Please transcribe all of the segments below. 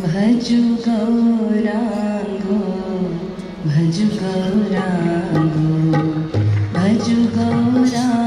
भजु गौराङ्गो भजु गौराङ्गो भजु गौराङ्गे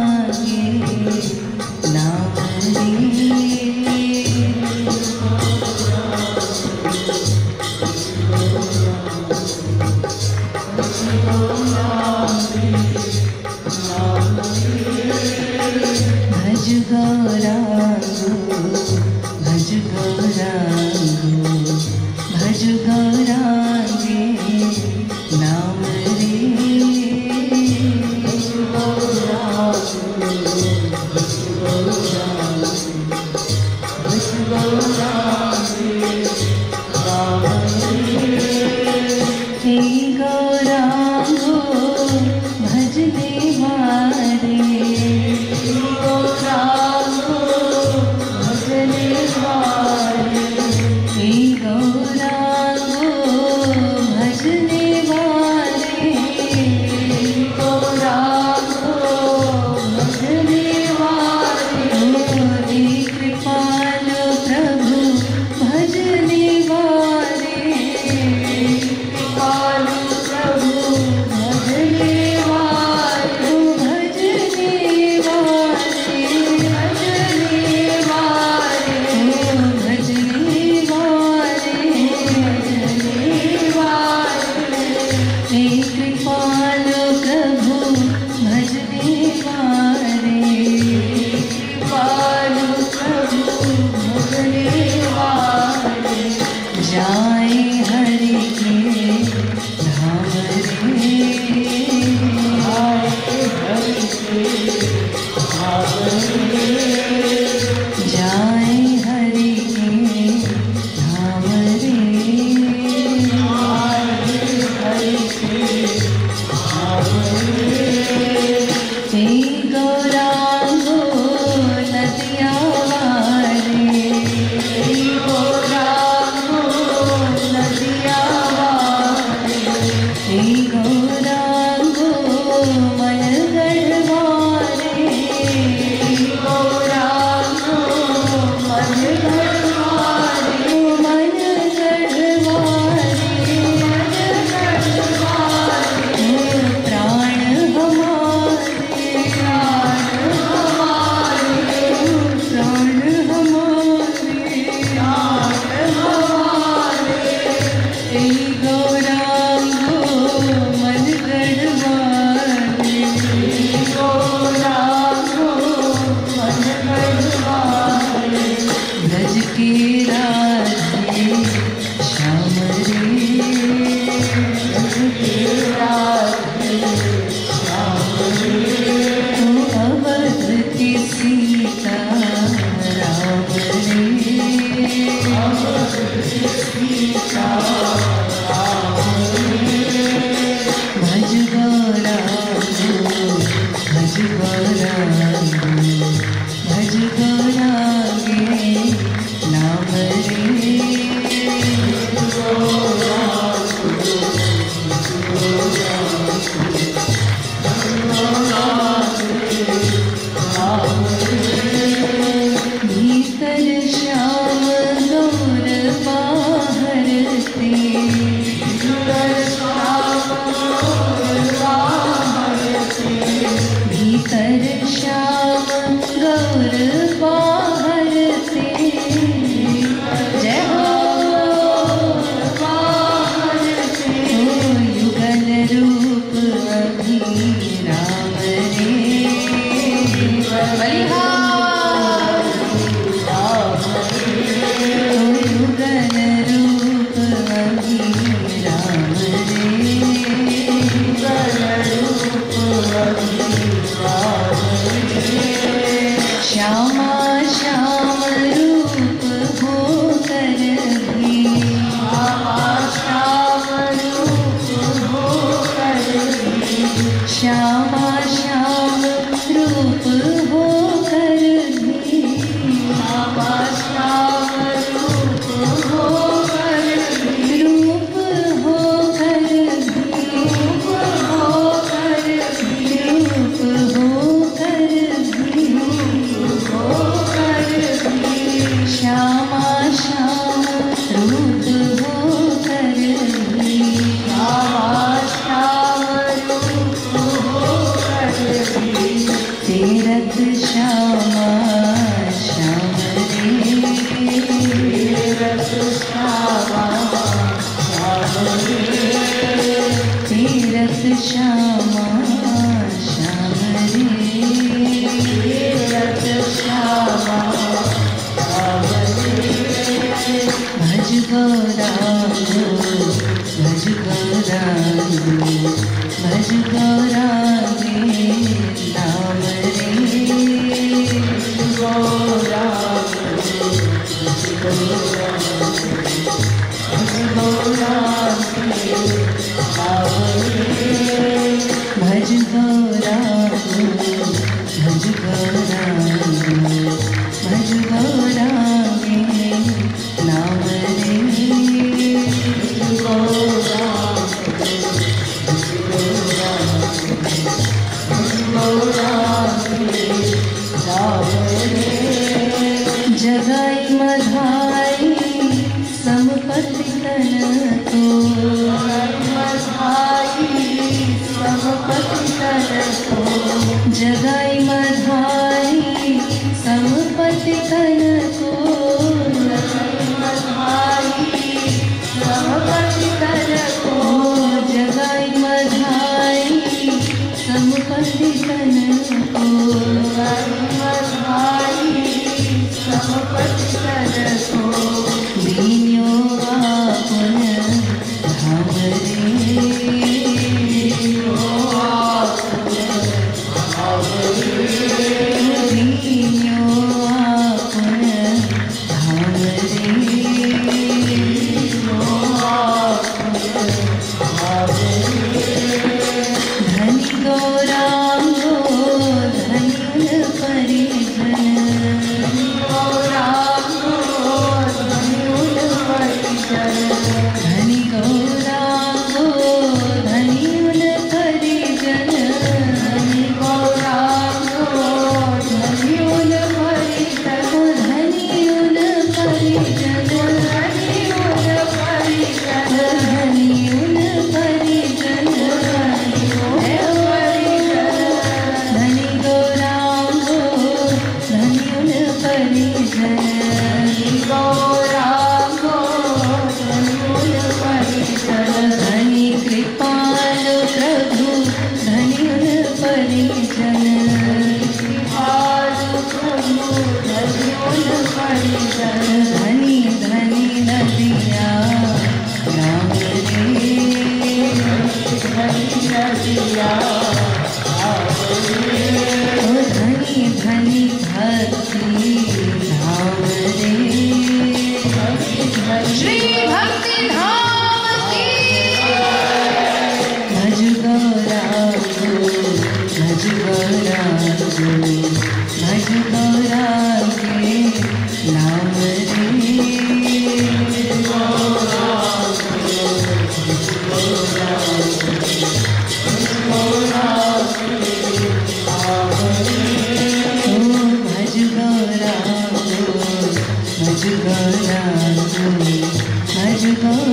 Hare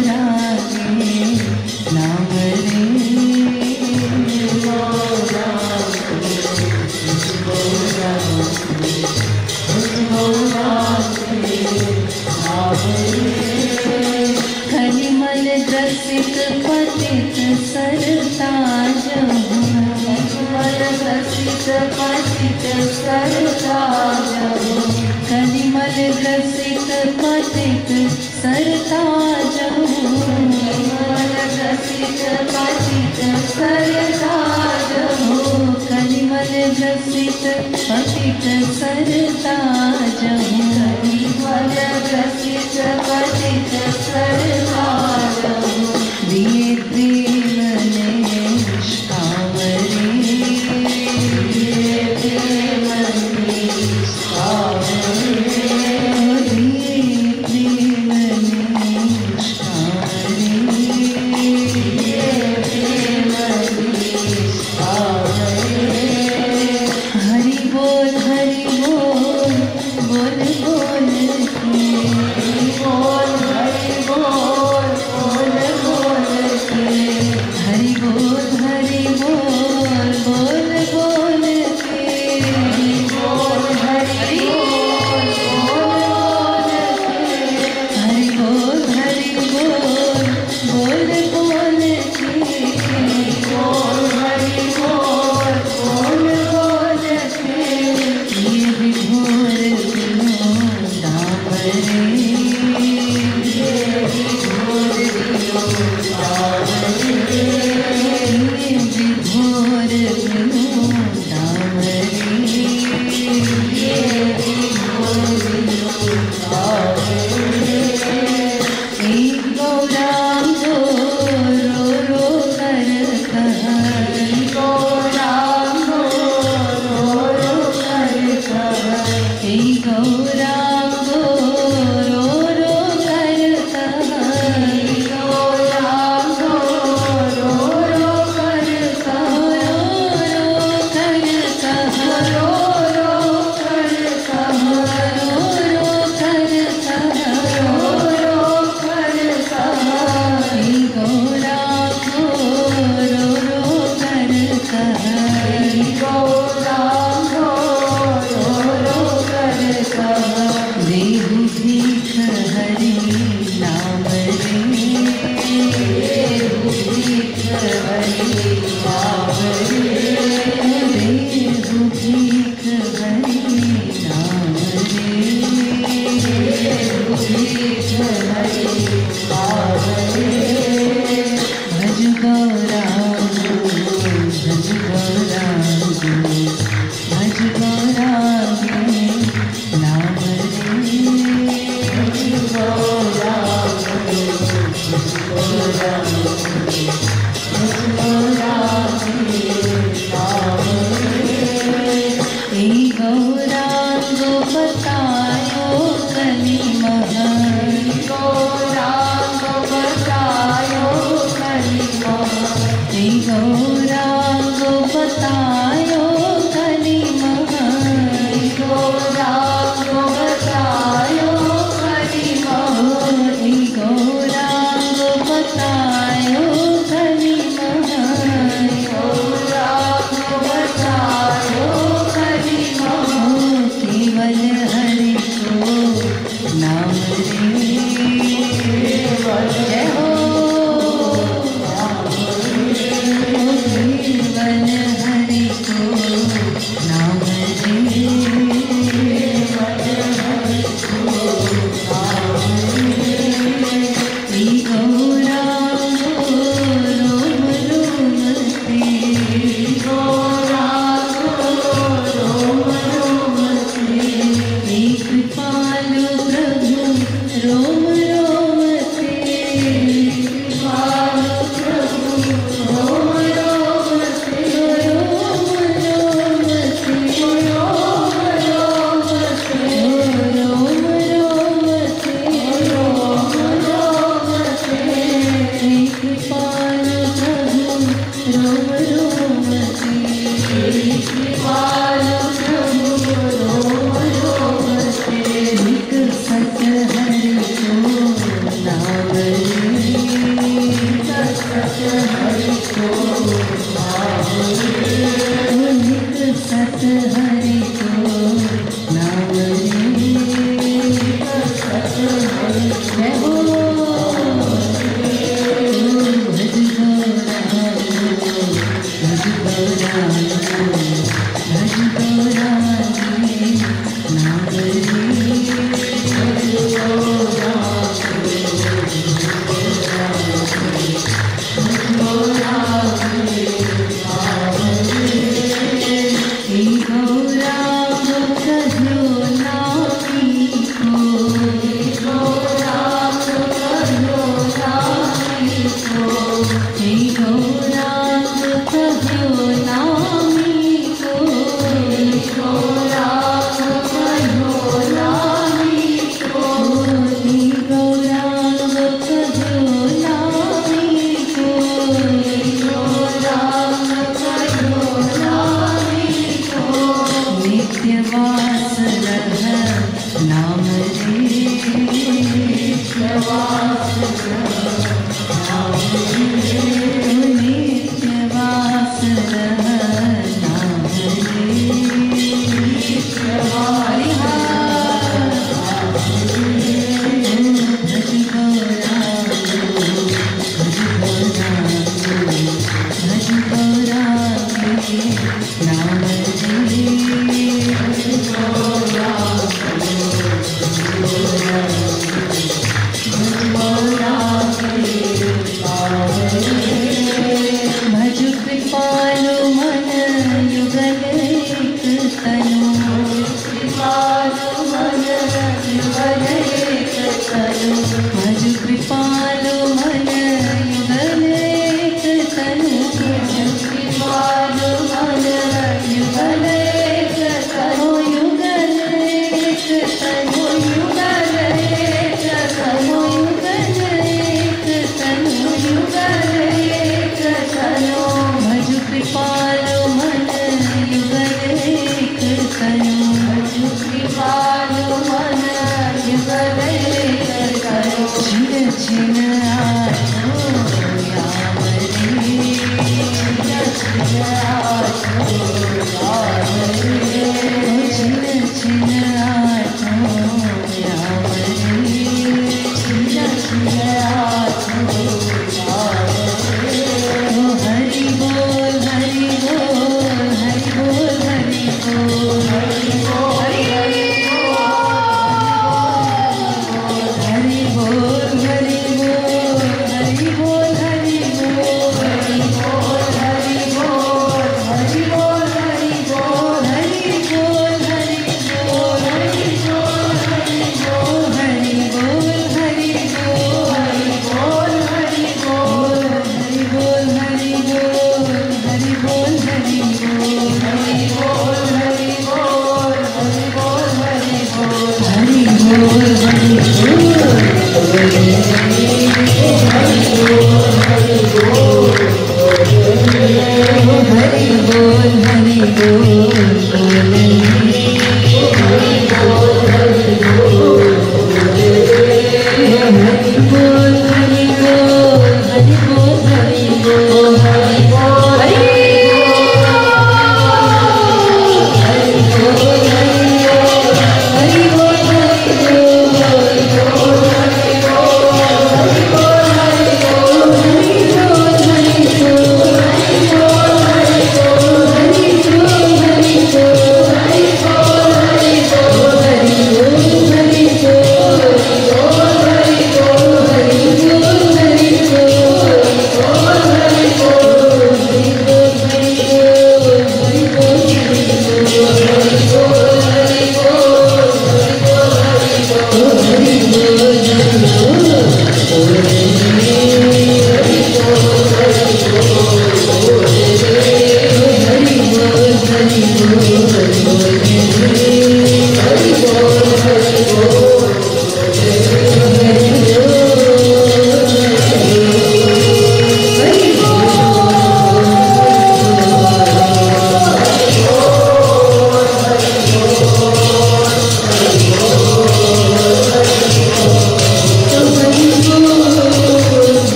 I'm सरता कलिमल जगित पतित सज Thank you. 네.